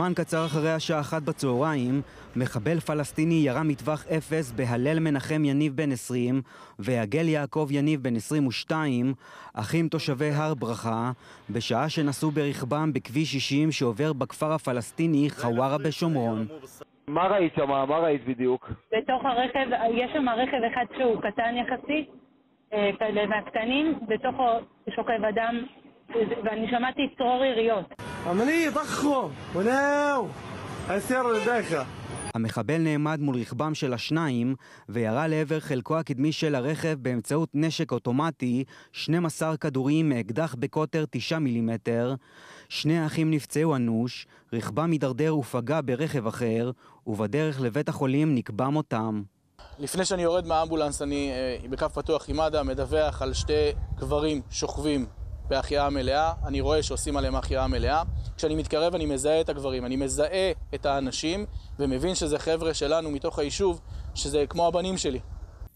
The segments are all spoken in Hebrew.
זמן קצר אחרי השעה אחת בצהריים, מחבל פלסטיני ירה מטווח אפס בהלל מנחם יניב בן 20 ועגל יעקב יניב בן 22, אחים תושבי הר ברכה, בשעה שנסעו ברכבם בכביש 60 שעובר בכפר הפלסטיני חווארה בשומרון. מה ראית שם? מה ראית בדיוק? בתוך הרכב, יש שם רכב אחד שהוא קטן יחסית, כאלה מהקטנים, בתוכו שוכב אדם, ואני שמעתי צרור יריות. אמני, תחרום! ונאו! הסיירו לדייך! המחבל נעמד מול רכבם של השניים וירה לעבר חלקו הקדמי של הרכב באמצעות נשק אוטומטי 12 כדורים מאקדח בקוטר 9 מילימטר. שני האחים נפצעו אנוש, רכבם הידרדר ופגע ברכב אחר, ובדרך לבית החולים נקבע מותם. לפני שאני יורד מהאמבולנס אני אה, בקו פתוח עם מד"א מדווח על שתי גברים שוכבים בהחייאה מלאה, אני רואה שעושים עליהם החייאה מלאה. כשאני מתקרב אני מזהה את הגברים, אני מזהה את האנשים ומבין שזה חבר'ה שלנו מתוך היישוב, שזה כמו הבנים שלי.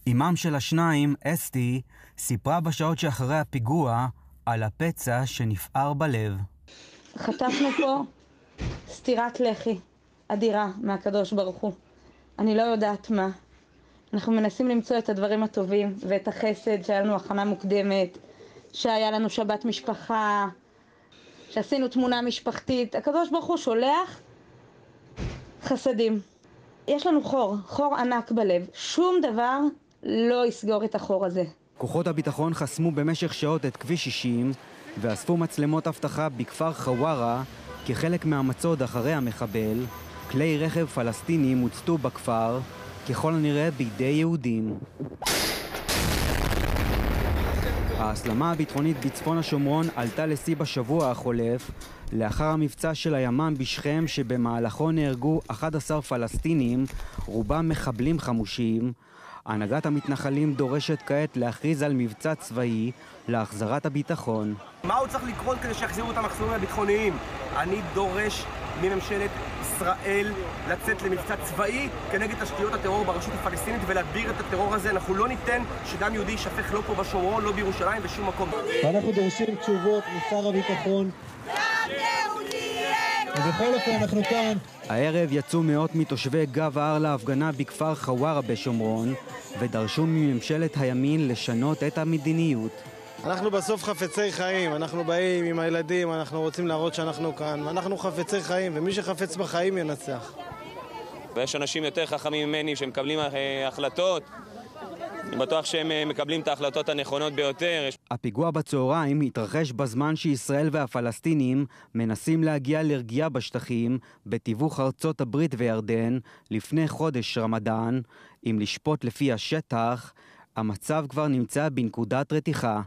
אמם של השניים, אסתי, סיפרה בשעות שאחרי הפיגוע על הפצע שנפער בלב. חטפנו פה סטירת לחי אדירה מהקדוש ברוך הוא. אני לא יודעת מה. אנחנו מנסים למצוא את הדברים הטובים ואת החסד שהיה לנו הכנה מוקדמת, שהיה לנו שבת משפחה, שעשינו תמונה משפחתית. הקדוש ברוך הוא שולח חסדים. יש לנו חור, חור ענק בלב. שום דבר לא יסגור את החור הזה. כוחות הביטחון חסמו במשך שעות את כביש 60 ואספו מצלמות אבטחה בכפר חווארה כחלק מהמצוד אחרי המחבל. כלי רכב פלסטינים הוצתו בכפר, ככל הנראה בידי יהודים. ההסלמה הביטחונית בצפון השומרון עלתה לשיא בשבוע החולף לאחר המבצע של הימ"מ בשכם שבמהלכו נהרגו 11 פלסטינים, רובם מחבלים חמושים. הנהגת המתנחלים דורשת כעת להכריז על מבצע צבאי להחזרת הביטחון. מה עוד צריך לקרות כדי שיחזירו את המחסומים הביטחוניים? אני דורש מממשלת ישראל לצאת למבצע צבאי כנגד תשתיות הטרור ברשות הפלסטינית ולהדביר את הטרור הזה. אנחנו לא ניתן שדם יהודי יישפך לא פה בשומרון, לא בירושלים, בשום מקום. ואנחנו דורשים תשובות משר הביטחון. ובכל אופן אנחנו כאן. הערב יצאו מאות מתושבי גב ההר להפגנה בכפר חווארה בשומרון ודרשו מממשלת הימין לשנות את המדיניות. אנחנו בסוף חפצי חיים, אנחנו באים עם הילדים, אנחנו רוצים להראות שאנחנו כאן, ואנחנו חפצי חיים, ומי שחפץ בחיים ינצח. ויש אנשים יותר חכמים ממני שמקבלים אה, החלטות. אני בטוח שהם אה, מקבלים את ההחלטות הנכונות ביותר. הפיגוע בצהריים התרחש בזמן שישראל והפלסטינים מנסים להגיע לרגיעה בשטחים בתיווך ארצות הברית וירדן לפני חודש רמדאן. אם לשפוט לפי השטח, המצב כבר נמצא בנקודת רתיחה.